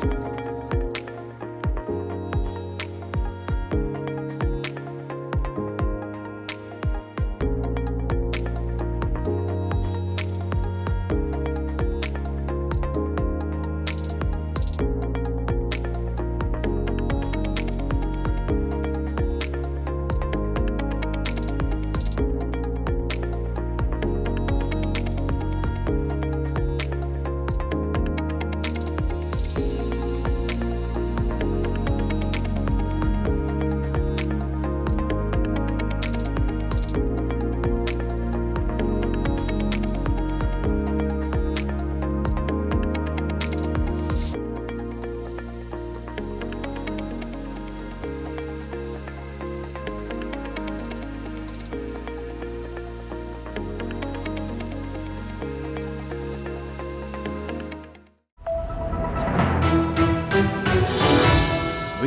Thank you